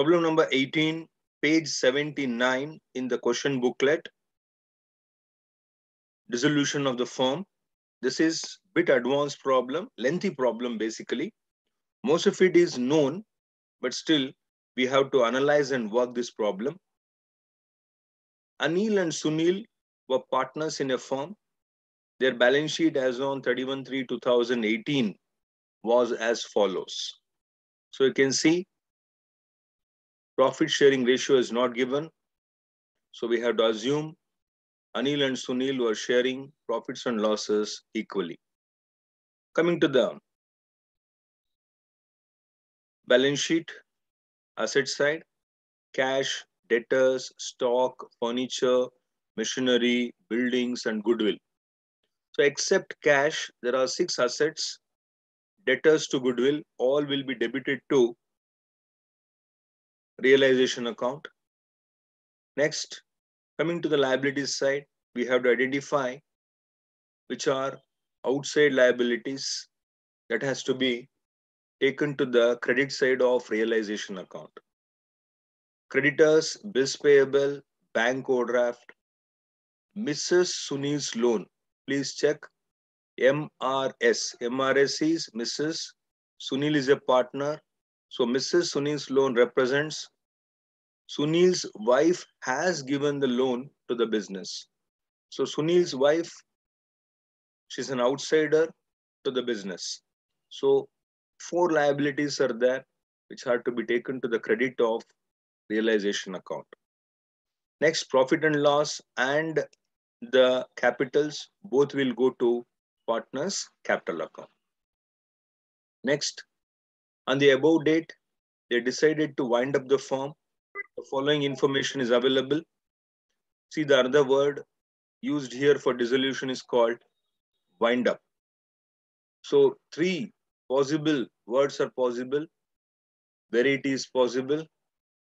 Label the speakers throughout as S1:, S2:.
S1: Problem number 18, page 79 in the question booklet. Dissolution of the firm. This is bit advanced problem, lengthy problem basically. Most of it is known, but still we have to analyze and work this problem. Anil and Sunil were partners in a firm. Their balance sheet as on 31 3 2018 was as follows. So you can see profit sharing ratio is not given. So we have to assume Anil and Sunil were sharing profits and losses equally. Coming to the balance sheet, asset side, cash, debtors, stock, furniture, machinery, buildings, and goodwill. So except cash, there are six assets. Debtors to goodwill, all will be debited to realization account. Next, coming to the liabilities side, we have to identify which are outside liabilities that has to be taken to the credit side of realization account. Creditors, bills payable, bank overdraft, Mrs. Sunil's loan. Please check MRS. MRS is Mrs. Sunil is a partner. So Mrs. Sunil's loan represents Sunil's wife has given the loan to the business. So Sunil's wife, she's an outsider to the business. So four liabilities are there which are to be taken to the credit of realization account. Next, profit and loss and the capitals both will go to partners capital account. Next, on the above date, they decided to wind up the firm. The following information is available. See the other word used here for dissolution is called wind up. So three possible words are possible where it is possible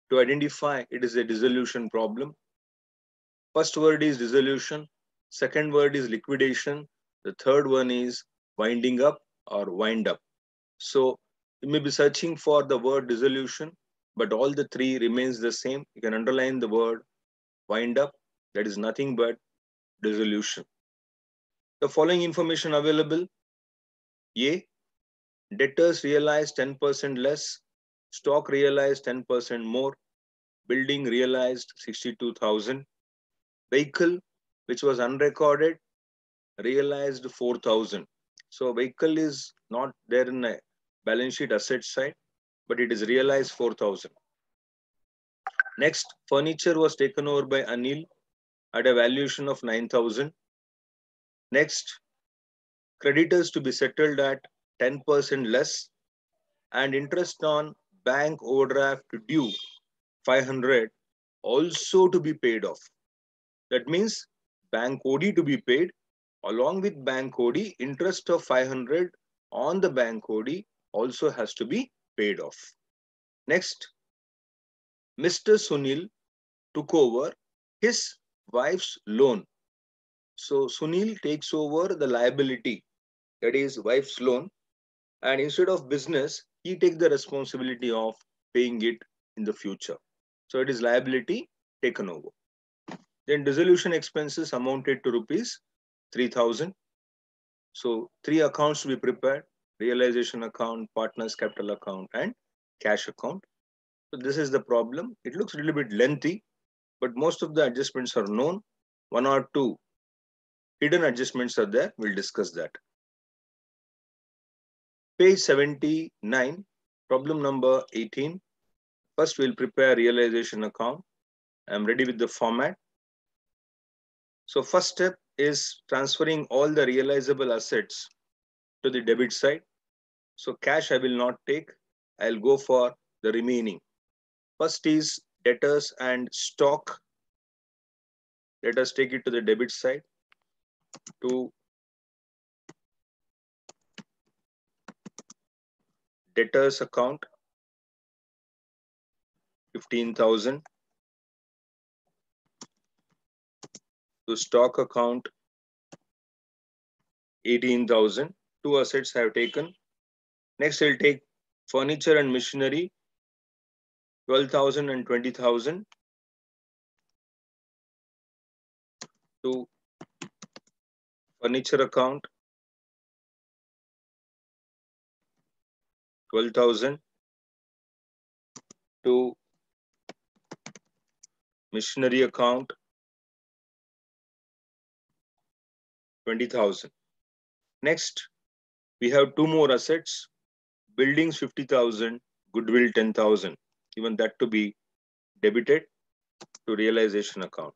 S1: to identify it is a dissolution problem. First word is dissolution. Second word is liquidation. The third one is winding up or wind up. So you may be searching for the word dissolution, but all the three remains the same. You can underline the word wind up. That is nothing but dissolution. The following information available. A. Debtors realized 10% less. Stock realized 10% more. Building realized 62,000. Vehicle, which was unrecorded, realized 4,000. So vehicle is not there in a balance sheet asset side, but it is realized 4,000. Next, furniture was taken over by Anil at a valuation of 9,000. Next, creditors to be settled at 10% less and interest on bank overdraft due 500 also to be paid off. That means bank OD to be paid along with bank OD, interest of 500 on the bank OD also has to be paid off. Next, Mr. Sunil took over his wife's loan. So Sunil takes over the liability, that is wife's loan, and instead of business, he takes the responsibility of paying it in the future. So it is liability taken over. Then dissolution expenses amounted to rupees 3000. So three accounts to be prepared, realization account, partners capital account, and cash account. So this is the problem. It looks a little bit lengthy, but most of the adjustments are known. One or two hidden adjustments are there. We'll discuss that. Page 79, problem number 18. First, we'll prepare realization account. I'm ready with the format. So first step is transferring all the realizable assets to the debit side. So cash I will not take. I'll go for the remaining. First is debtors and stock. Let us take it to the debit side to debtors account 15,000 to stock account 18,000 two assets I have taken next I'll take furniture and machinery 12,000 and 20,000 to furniture account 12,000 to machinery account 20,000. Next, we have two more assets, buildings 50,000, goodwill 10,000, even that to be debited to realization account.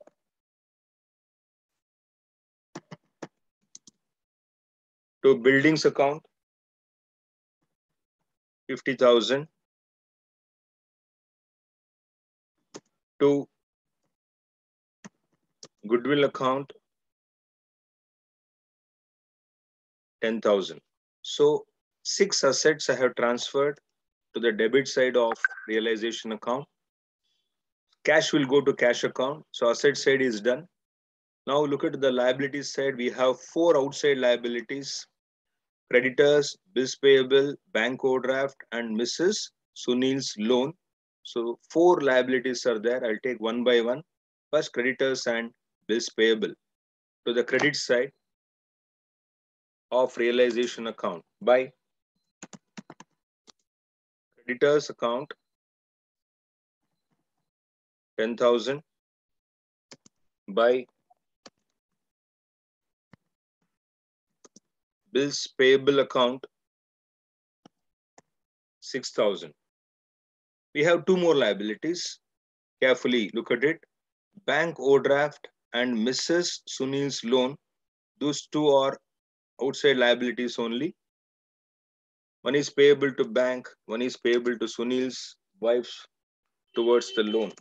S1: To buildings account, 50,000 to goodwill account 10,000. So six assets I have transferred to the debit side of realization account. Cash will go to cash account. So asset side is done. Now look at the liabilities side. We have four outside liabilities creditors, bills payable, bank overdraft, and Mrs. Sunil's loan. So four liabilities are there. I'll take one by one. First, creditors and bills payable. To the credit side of realization account by creditors account 10,000 by bills payable account 6000 we have two more liabilities. Carefully look at it. Bank overdraft and mrs sunil's loan those two are outside liabilities only one is payable to bank one is payable to sunil's wife towards the loan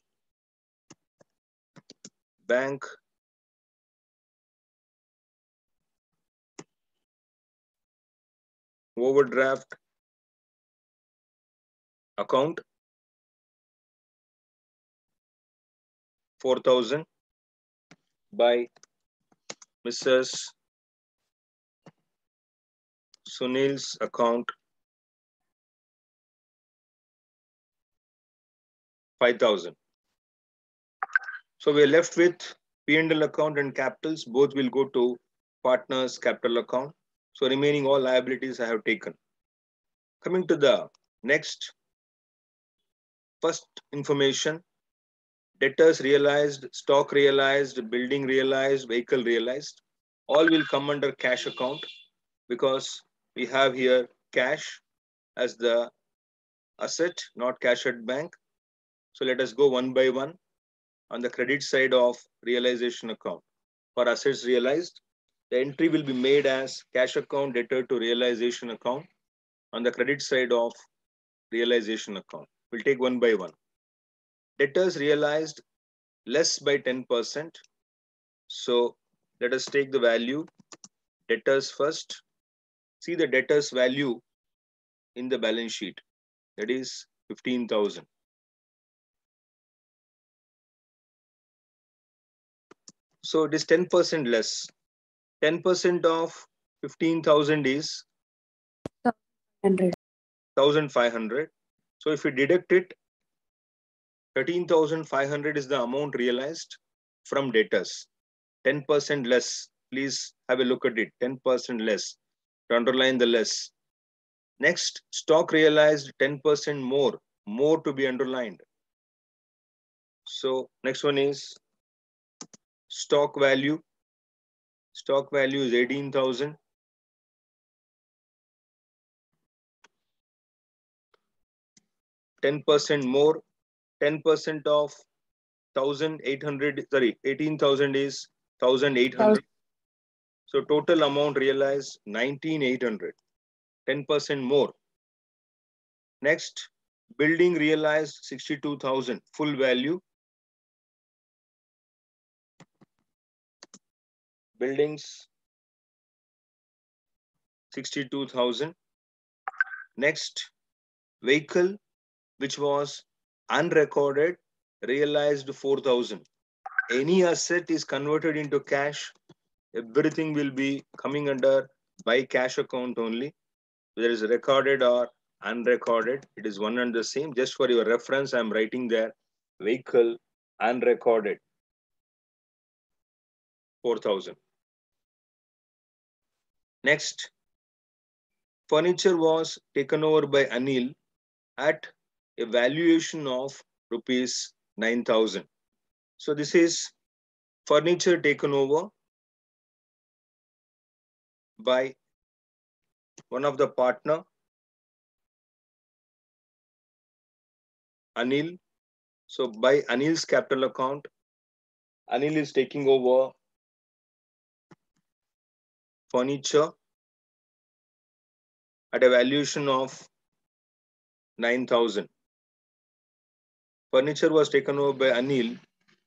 S1: bank overdraft account 4000 by Mrs. Sunil's account 5000 so we're left with P&L account and capitals. Both will go to partners capital account. So remaining all liabilities I have taken. Coming to the next, first information, debtors realized, stock realized, building realized, vehicle realized, all will come under cash account because we have here cash as the asset, not cash at bank. So let us go one by one on the credit side of realization account. For assets realized, the entry will be made as cash account debtor to realization account on the credit side of realization account. We'll take one by one. Debtors realized less by 10%. So let us take the value debtors first. See the debtors value in the balance sheet. That is 15,000. So it is 10% less. 10% of 15,000 is 1,500. So if we deduct it, 13,500 is the amount realized from debtors. 10% less. Please have a look at it. 10% less. To underline the less. Next, stock realized 10% more. More to be underlined. So next one is stock value Stock value is 18,000. Ten percent more, ten percent of thousand eight hundred. Sorry, eighteen thousand is thousand eight hundred. So total amount realized nineteen eight hundred. Ten percent more. Next, building realized sixty-two thousand. Full value buildings 62,000. Next, vehicle, which was unrecorded, realized 4,000. Any asset is converted into cash, everything will be coming under by cash account only, whether it's recorded or unrecorded. It is one and the same. Just for your reference, I'm writing there vehicle unrecorded 4000. Next, furniture was taken over by Anil at a valuation of rupees 9000. So this is furniture taken over by one of the partner Anil. So by Anil's capital account, Anil is taking over furniture at a valuation of 9,000. Furniture was taken over by Anil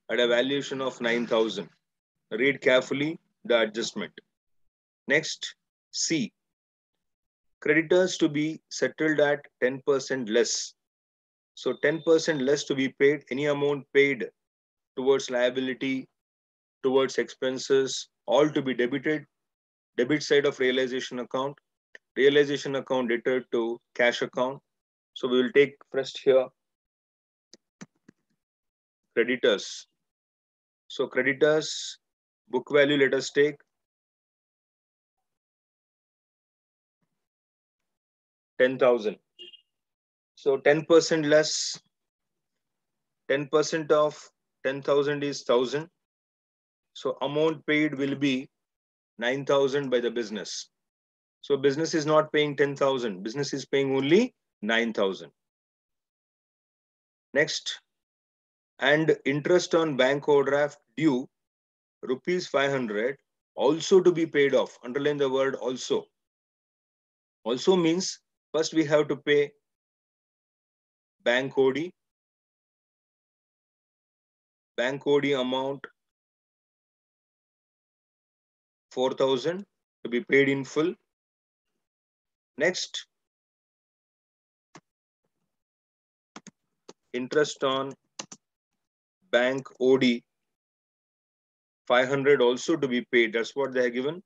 S1: at a valuation of 9,000. Read carefully the adjustment. Next, C. Creditors to be settled at 10% less. So 10% less to be paid, any amount paid towards liability, towards expenses, all to be debited, debit side of realization account, realization account debtor to cash account. So we will take first here creditors. So creditors, book value, let us take ten thousand. So ten percent less. Ten percent of ten thousand is thousand. So amount paid will be nine thousand by the business. So business is not paying ten thousand. Business is paying only nine thousand. Next, and interest on bank overdraft due rupees 500 also to be paid off underline the word also also means first we have to pay bank OD bank OD amount 4000 to be paid in full next interest on bank OD 500 also to be paid. That's what they have given.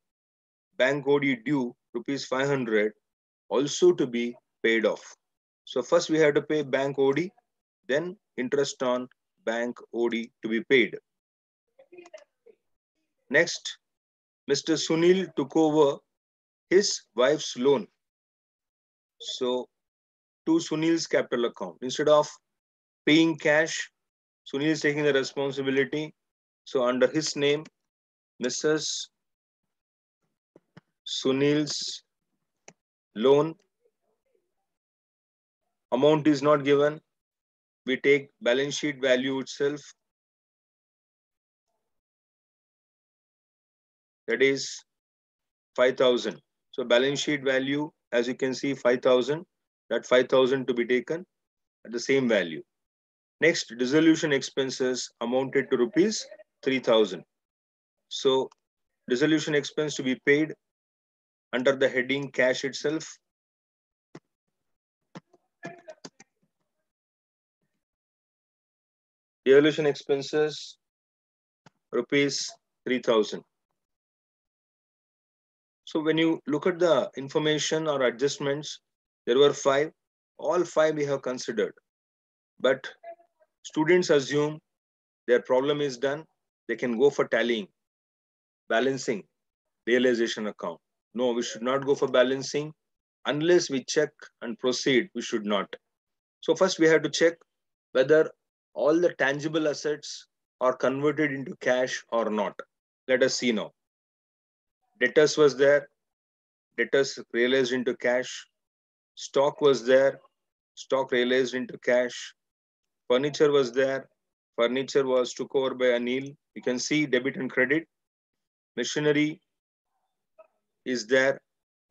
S1: Bank OD due rupees 500 also to be paid off. So first we have to pay bank OD, then interest on bank OD to be paid. Next, Mr. Sunil took over his wife's loan. So to Sunil's capital account. Instead of paying cash, Sunil is taking the responsibility. So under his name, Mrs. Sunil's loan amount is not given. We take balance sheet value itself. That is 5,000. So balance sheet value, as you can see, 5,000. That 5,000 to be taken at the same value. Next, dissolution expenses amounted to rupees 3000. So dissolution expense to be paid under the heading cash itself. Dissolution expenses rupees 3000. So when you look at the information or adjustments, there were five. All five we have considered. But Students assume their problem is done, they can go for tallying, balancing, realization account. No, we should not go for balancing unless we check and proceed, we should not. So first we have to check whether all the tangible assets are converted into cash or not. Let us see now. Debtors was there, debtors realized into cash. Stock was there, stock realized into cash. Furniture was there. Furniture was took over by Anil. You can see debit and credit. Machinery is there,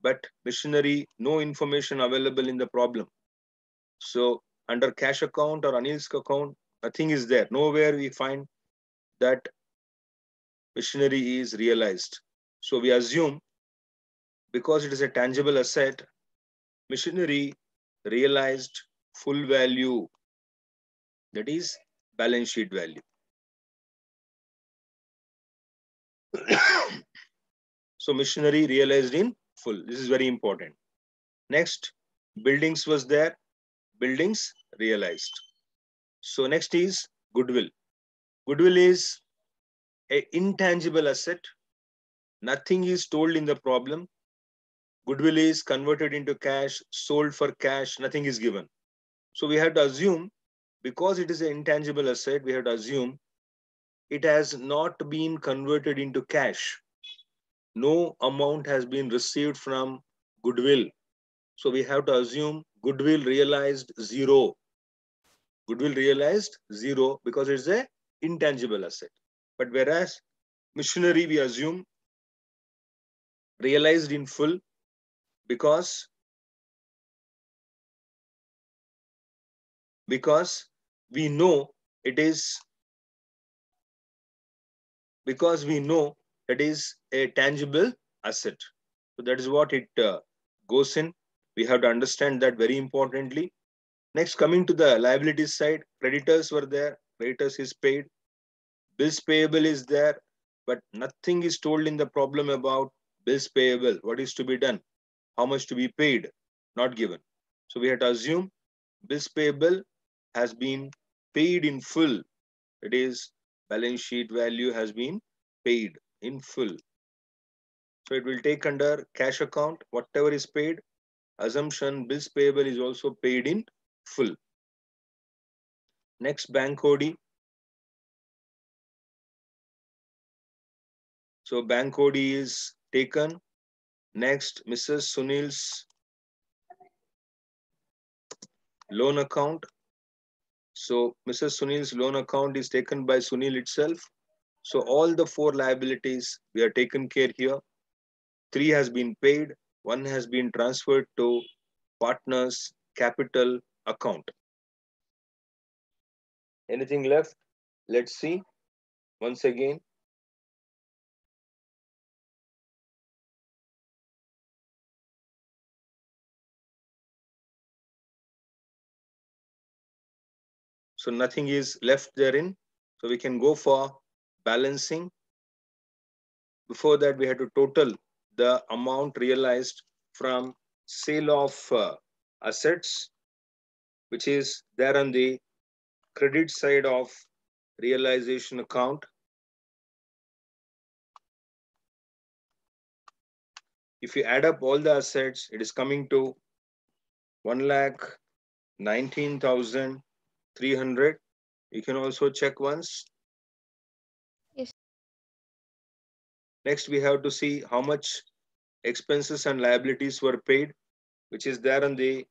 S1: but machinery, no information available in the problem. So under cash account or Anil's account, nothing is there. Nowhere we find that machinery is realized. So we assume because it is a tangible asset, machinery realized full value that is balance sheet value. so machinery realized in full. This is very important. Next, buildings was there, buildings realized. So next is goodwill. Goodwill is a intangible asset. Nothing is told in the problem. Goodwill is converted into cash, sold for cash, nothing is given. So we have to assume, because it is an intangible asset, we have to assume it has not been converted into cash. No amount has been received from goodwill. So we have to assume goodwill realized zero. Goodwill realized zero because it's a intangible asset. But whereas machinery we assume realized in full because because we know it is because we know that is a tangible asset. So that is what it uh, goes in. We have to understand that very importantly. Next, coming to the liabilities side, creditors were there, creditors is paid, bills payable is there, but nothing is told in the problem about bills payable, what is to be done, how much to be paid, not given. So we have to assume bills payable has been paid in full. It is balance sheet value has been paid in full. So it will take under cash account, whatever is paid, assumption bills payable is also paid in full. Next bank OD. So bank OD is taken. Next, Mrs. Sunil's loan account. So Mrs. Sunil's loan account is taken by Sunil itself. So all the four liabilities we are taken care here. Three has been paid, one has been transferred to partners capital account. Anything left? Let's see. Once again. So nothing is left therein. So we can go for balancing. Before that, we had to total the amount realized from sale of uh, assets, which is there on the credit side of realization account. If you add up all the assets, it is coming to 1 lakh 19,300. You can also check once.
S2: Yes.
S1: Next, we have to see how much expenses and liabilities were paid, which is there on the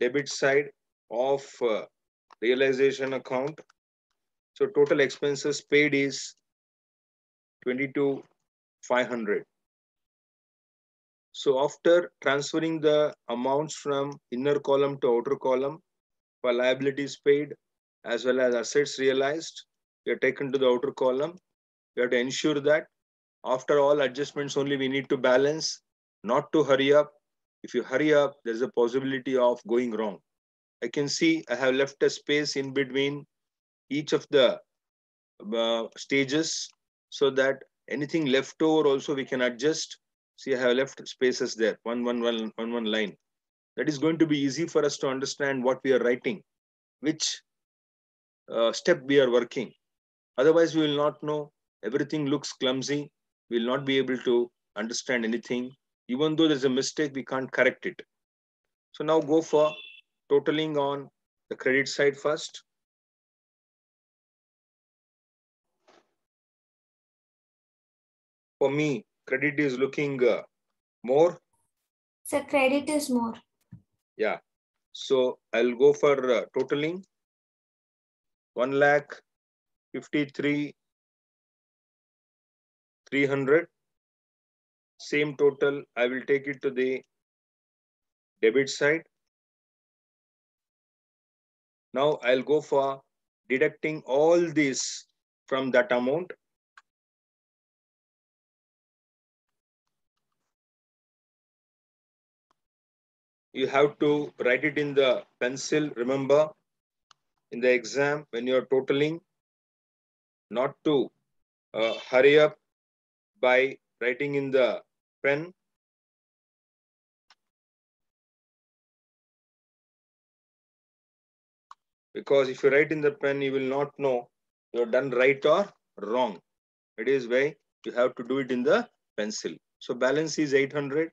S1: debit side of uh, realization account. So total expenses paid is 22,500. So after transferring the amounts from inner column to outer column for liabilities paid as well as assets realized, we are taken to the outer column. We have to ensure that after all adjustments only we need to balance, not to hurry up. If you hurry up, there's a possibility of going wrong. I can see I have left a space in between each of the uh, stages so that anything left over also we can adjust. See, I have left spaces there, one, one, one, one, one line. That is going to be easy for us to understand what we are writing, which uh, step we are working. Otherwise, we will not know. Everything looks clumsy. We will not be able to understand anything. Even though there's a mistake, we can't correct it. So now go for totaling on the credit side first. For me, credit is looking uh, more.
S2: So credit is more.
S1: Yeah. So I'll go for uh, totaling 1 lakh 53 300. Same total, I will take it to the debit side. Now I'll go for deducting all this from that amount. you have to write it in the pencil, remember, in the exam when you're totaling, not to uh, hurry up by writing in the pen. Because if you write in the pen, you will not know you're done right or wrong. It is why you have to do it in the pencil. So balance is 800.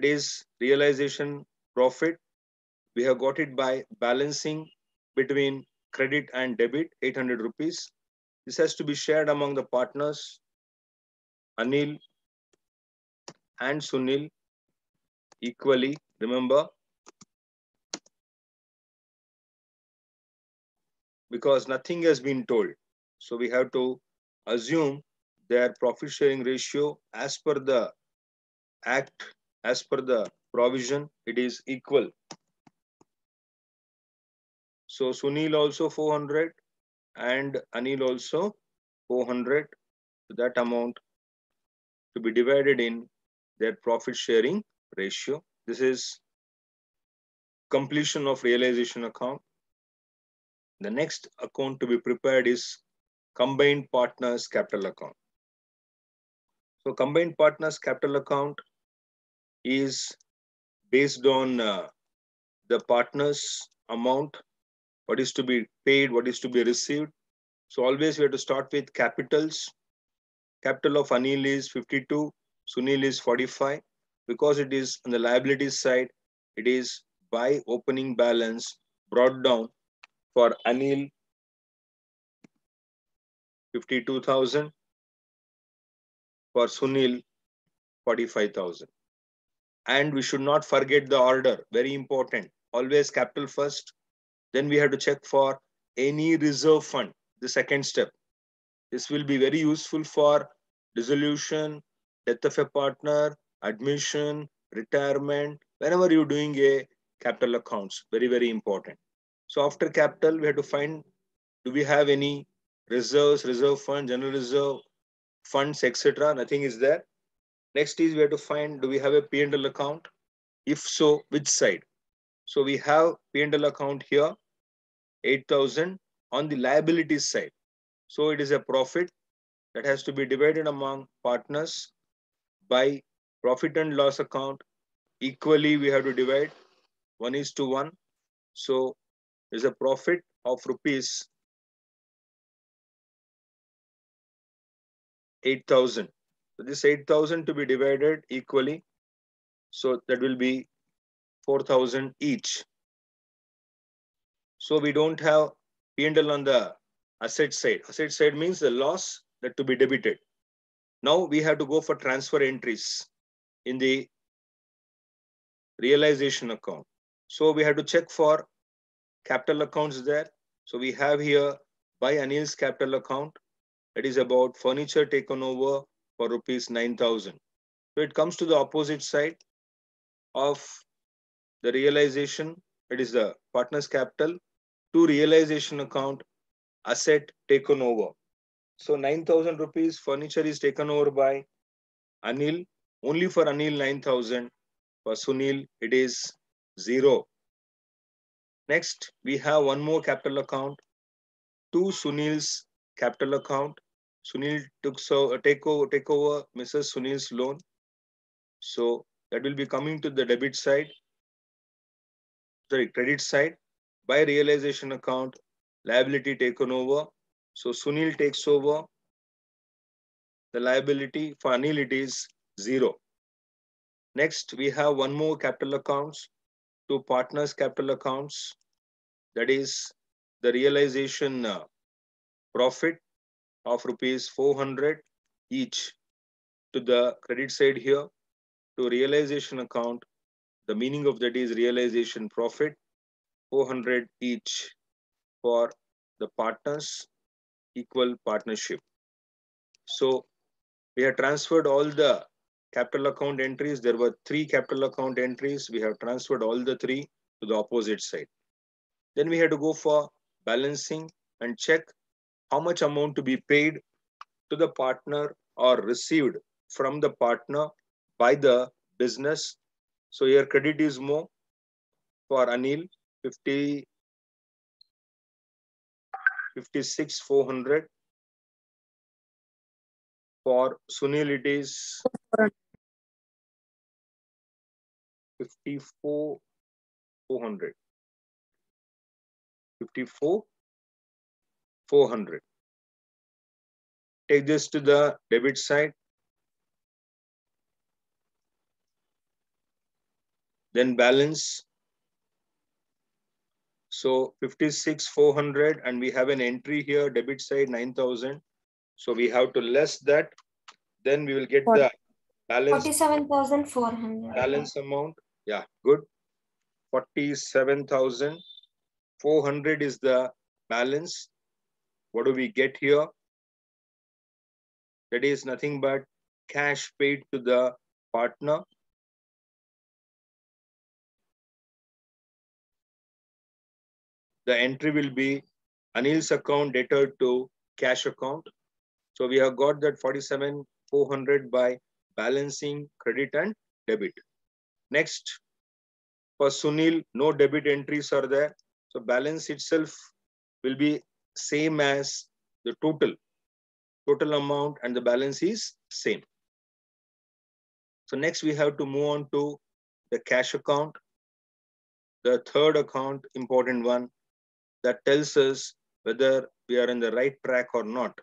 S1: It is realization profit. We have got it by balancing between credit and debit, 800 rupees. This has to be shared among the partners, Anil and Sunil equally. Remember, because nothing has been told. So we have to assume their profit sharing ratio as per the act, as per the provision, it is equal. So Sunil also 400 and Anil also 400. That amount to be divided in their profit sharing ratio. This is completion of realization account. The next account to be prepared is combined partners capital account. So combined partners capital account is based on uh, the partners amount, what is to be paid, what is to be received. So always we have to start with capitals. Capital of Anil is 52, Sunil is 45. Because it is on the liabilities side, it is by opening balance brought down for Anil 52,000 for Sunil 45,000 and we should not forget the order. Very important. Always capital first. Then we have to check for any reserve fund the second step. This will be very useful for dissolution death of a partner admission retirement whenever you're doing a capital accounts. Very very important. So after capital, we have to find, do we have any reserves, reserve fund, general reserve funds, etc. Nothing is there. Next is we have to find, do we have a P&L account? If so, which side? So we have P&L account here, 8,000 on the liabilities side. So it is a profit that has to be divided among partners by profit and loss account. Equally, we have to divide one is to one. So is a profit of rupees 8000 so this 8000 to be divided equally so that will be 4000 each so we don't have P&L on the asset side asset side means the loss that to be debited now we have to go for transfer entries in the realization account so we have to check for capital accounts there. So we have here by Anil's capital account. It is about furniture taken over for rupees 9,000. So it comes to the opposite side of the realization. It is the partner's capital to realization account asset taken over. So 9,000 rupees furniture is taken over by Anil. Only for Anil 9,000. For Sunil it is zero. Next, we have one more capital account, to Sunil's capital account. Sunil took so uh, take over take over Mrs. Sunil's loan. So that will be coming to the debit side, sorry, credit side by realization account, liability taken over. So Sunil takes over the liability for Anil it is zero. Next, we have one more capital accounts, two partners capital accounts that is the realization uh, profit of rupees 400 each to the credit side here to realization account. The meaning of that is realization profit 400 each for the partners equal partnership. So we have transferred all the capital account entries. There were three capital account entries. We have transferred all the three to the opposite side. Then we had to go for balancing and check how much amount to be paid to the partner or received from the partner by the business. So here credit is more for Anil, 50, 56, 400. For Sunil, it is 54, 400. 54, 400. Take this to the debit side. Then balance. So 56, 400 and we have an entry here, debit side 9,000. So we have to less that. Then we will get
S2: What?
S1: the balance,
S2: Forty-seven thousand four hundred.
S1: balance amount. Yeah, good. 47,400 is the balance. What do we get here? That is nothing but cash paid to the partner. The entry will be Anil's account debtor to cash account. So we have got that 47,400 by balancing credit and debit. Next, for Sunil, no debit entries are there. So balance itself will be same as the total. Total amount and the balance is same. So next we have to move on to the cash account. The third account, important one, that tells us whether we are in the right track or not.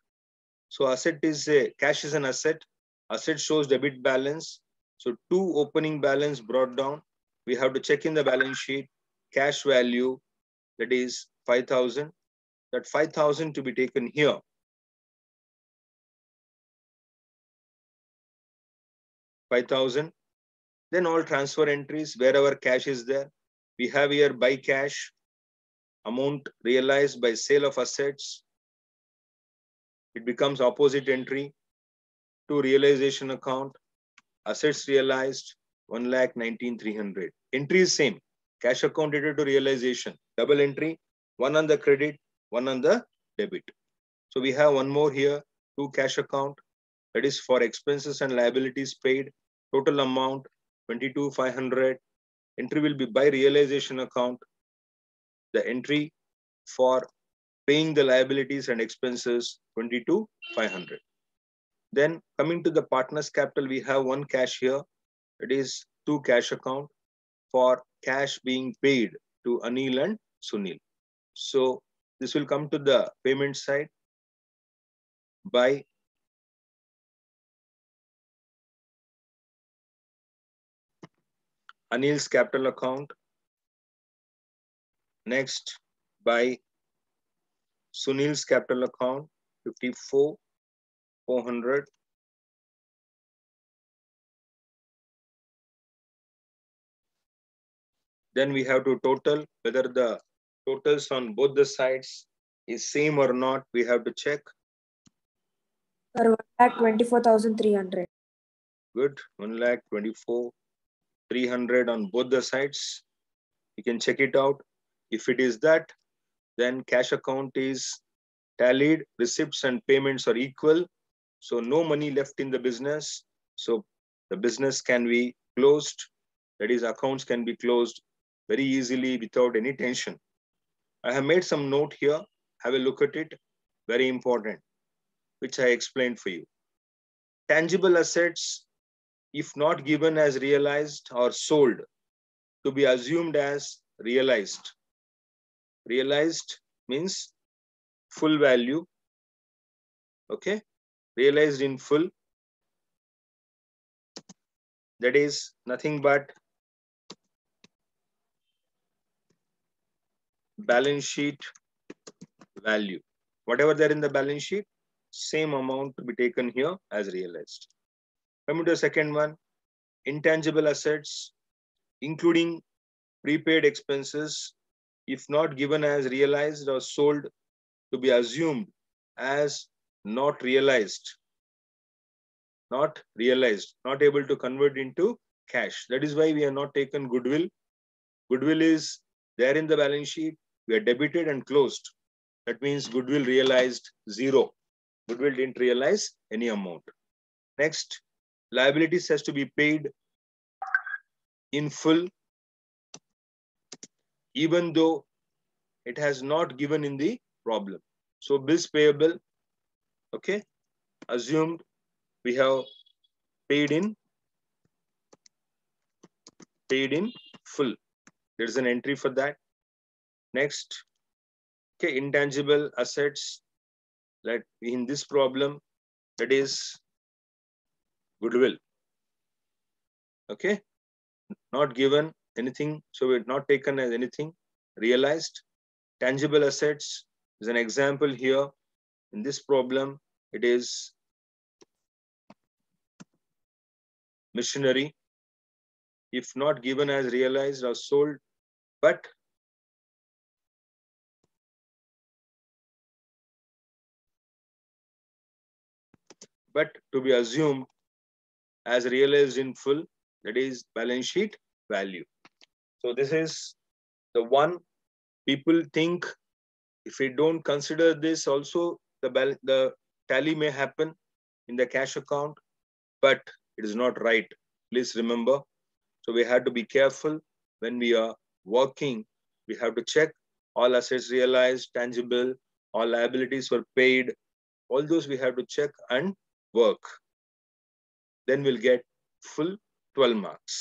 S1: So asset is a, cash is an asset. Asset shows debit balance. So to opening balance brought down. We have to check in the balance sheet, cash value, that is 5,000. That 5,000 to be taken here. Five thousand. Then all transfer entries, wherever cash is there. We have here by cash, amount realized by sale of assets. It becomes opposite entry to realization account. Assets realized, one lakh nineteen three hundred. Entry is same. Cash account dated to realization. Double entry, one on the credit, one on the debit. So we have one more here, to cash account. That is for expenses and liabilities paid. Total amount, twenty-two five hundred. Entry will be by realization account. The entry for paying the liabilities and expenses, twenty-two five hundred. Then coming to the partner's capital, we have one cash here. It is to cash account for cash being paid to Anil and Sunil. So this will come to the payment side by Anil's capital account. Next by Sunil's capital account, 54, 400. Then we have to total whether the totals on both the sides is same or not. We have to check.
S3: Sir, one lakh twenty-four thousand three hundred.
S1: Good. One lakh twenty-four, three hundred on both the sides. You can check it out. If it is that, then cash account is tallied, receipts and payments are equal. So no money left in the business. So the business can be closed. That is, accounts can be closed very easily without any tension. I have made some note here. Have a look at it. Very important, which I explained for you. Tangible assets, if not given as realized or sold, to be assumed as realized. Realized means full value. Okay, realized in full. That is nothing but balance sheet value. Whatever there in the balance sheet, same amount to be taken here as realized. Coming to the second one, intangible assets, including prepaid expenses, if not given as realized or sold, to be assumed as not realized. Not realized, not able to convert into cash. That is why we have not taken goodwill. Goodwill is there in the balance sheet. We are debited and closed. That means goodwill realized zero. Goodwill didn't realize any amount. Next, liabilities has to be paid in full, even though it has not given in the problem. So bills payable, okay, assumed we have paid in, paid in full. There's an entry for that. Next, Okay, intangible assets. Like in this problem, that is goodwill. Okay, not given anything, so it's not taken as anything realized. Tangible assets is an example here. In this problem, it is machinery. If not given as realized or sold, but but to be assumed as realized in full, that is balance sheet value. So this is the one people think if we don't consider this also the the tally may happen in the cash account, but it is not right. Please remember. So we have to be careful when we are working. We have to check all assets realized, tangible, all liabilities were paid. All those we have to check and work. Then we'll get full 12 marks.